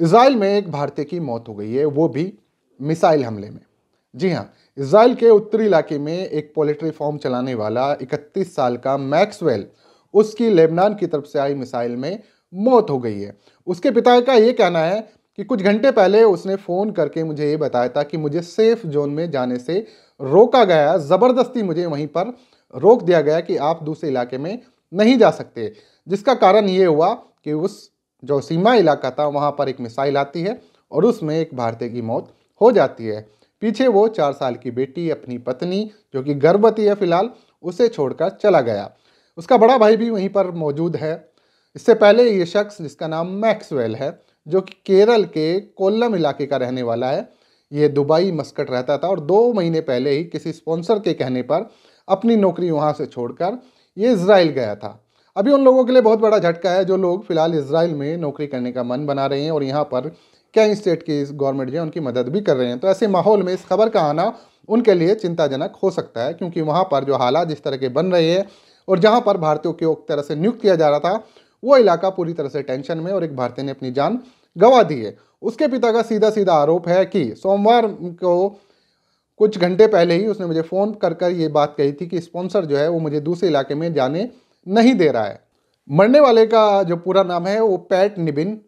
Israel में एक भारतीय की मौत हो गई है, वो भी मिसाइल हमले में। जी हाँ इसराइल के उत्तरी इलाके में एक पोल्ट्री फार्म चलाने वाला 31 साल का मैक्सवेल, उसकी लेबनान की तरफ़ से आई मिसाइल में मौत हो गई है। उसके पिता का ये कहना है कि कुछ घंटे पहले उसने फ़ोन करके मुझे ये बताया था कि मुझे सेफ़ जोन में जाने से रोका गया, ज़बरदस्ती मुझे वहीं पर रोक दिया गया कि आप दूसरे इलाके में नहीं जा सकते। जिसका कारण ये हुआ कि उस जो सीमा इलाका था, वहाँ पर एक मिसाइल आती है और उसमें एक भारतीय की मौत हो जाती है। पीछे वो चार साल की बेटी, अपनी पत्नी, जो कि गर्भवती है फ़िलहाल, उसे छोड़कर चला गया। उसका बड़ा भाई भी वहीं पर मौजूद है। इससे पहले ये शख्स, जिसका नाम मैक्सवेल है, जो कि केरल के कोल्लम इलाके का रहने वाला है, ये दुबई मस्कट रहता था और दो महीने पहले ही किसी स्पॉन्सर के कहने पर अपनी नौकरी वहाँ से छोड़कर ये इसराइल गया था। अभी उन लोगों के लिए बहुत बड़ा झटका है जो लोग फ़िलहाल इसराइल में नौकरी करने का मन बना रहे हैं और यहाँ पर कई स्टेट की गवर्नमेंट जो है उनकी मदद भी कर रहे हैं। तो ऐसे माहौल में इस खबर का आना उनके लिए चिंताजनक हो सकता है, क्योंकि वहाँ पर जो हालात जिस तरह के बन रहे हैं और जहाँ पर भारतीयों को तरह से नियुक्त किया जा रहा था, वो इलाका पूरी तरह से टेंशन में और एक भारतीय ने अपनी जान गंवा दी है। उसके पिता का सीधा सीधा आरोप है कि सोमवार को कुछ घंटे पहले ही उसने मुझे फ़ोन कर कर ये बात कही थी कि स्पॉन्सर जो है वो मुझे दूसरे इलाके में जाने नहीं दे रहा है। मरने वाले का जो पूरा नाम है, वो पैट निबिन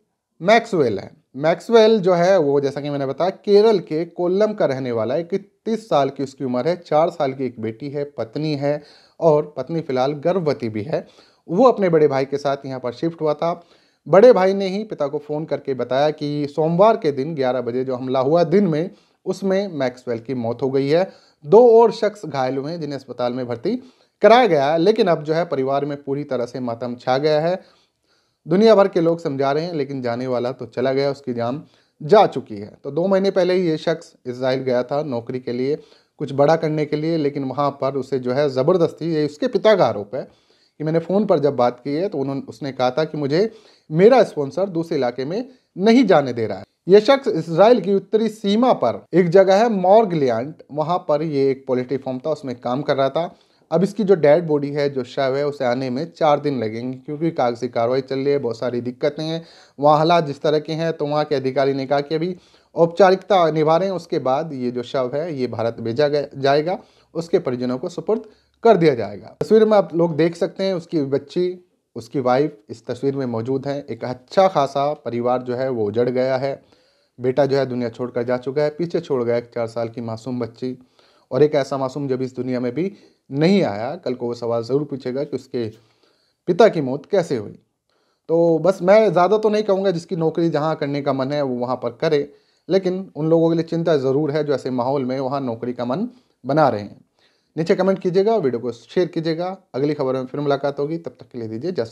मैक्सवेल है। मैक्सवेल जो है, वो जैसा कि मैंने बताया, केरल के कोल्लम का रहने वाला है। इकतीस साल की उसकी उम्र है, चार साल की एक बेटी है, पत्नी है और पत्नी फ़िलहाल गर्भवती भी है। वो अपने बड़े भाई के साथ यहाँ पर शिफ्ट हुआ था। बड़े भाई ने ही पिता को फ़ोन करके बताया कि सोमवार के दिन 11 बजे जो हमला हुआ दिन में, उसमें मैक्सवेल की मौत हो गई है। दो और शख्स घायल हुए हैं, जिन्हें अस्पताल में भर्ती कराया गया है, लेकिन अब जो है परिवार में पूरी तरह से मातम छा गया है। दुनिया भर के लोग समझा रहे हैं, लेकिन जाने वाला तो चला गया, उसकी जान जा चुकी है। तो दो महीने पहले ही ये शख्स इसराइल गया था नौकरी के लिए, कुछ बड़ा करने के लिए, लेकिन वहाँ पर उसे जो है ज़बरदस्ती, ये उसके पिता का आरोप है कि मैंने फ़ोन पर जब बात की है तो उन्होंने उसने कहा था कि मुझे मेरा स्पॉन्सर दूसरे इलाके में नहीं जाने दे रहा है। यह शख्स इसराइल की उत्तरी सीमा पर एक जगह है, मॉर्गलियांट, वहाँ पर ये एक पोलिट्री फॉर्म था, उसमें काम कर रहा था। अब इसकी जो डेड बॉडी है, जो शव है, उसे आने में चार दिन लगेंगे क्योंकि कागज़ी कार्रवाई चल रही है, बहुत सारी दिक्कतें हैं। वहाँ हालात जिस तरह के हैं तो वहाँ के अधिकारी ने कहा कि अभी औपचारिकता निभा रहे हैं उसके बाद ये जो शव है, ये भारत भेजा जाएगा, उसके परिजनों को सुपुर्द कर दिया जाएगा। तस्वीर में आप लोग देख सकते हैं, उसकी बच्ची, उसकी वाइफ इस तस्वीर में मौजूद हैं। एक अच्छा खासा परिवार जो है, वो उजड़ गया है। बेटा जो है, दुनिया छोड़कर जा चुका है, पीछे छोड़ गया एक चार साल की मासूम बच्ची। और एक ऐसा मासूम जब इस दुनिया में भी नहीं आया। कल को वो सवाल ज़रूर पूछेगा कि उसके पिता की मौत कैसे हुई। तो बस मैं ज़्यादा तो नहीं कहूँगा जिसकी नौकरी जहाँ करने का मन है, वो वहाँ पर करे, लेकिन उन लोगों के लिए चिंता ज़रूर है जो ऐसे माहौल में वहाँ नौकरी का मन बना रहे हैं। नीचे कमेंट कीजिएगा, वीडियो को शेयर कीजिएगा। अगली खबर में फिर मुलाकात होगी। तब तक के लिए दीजिए जय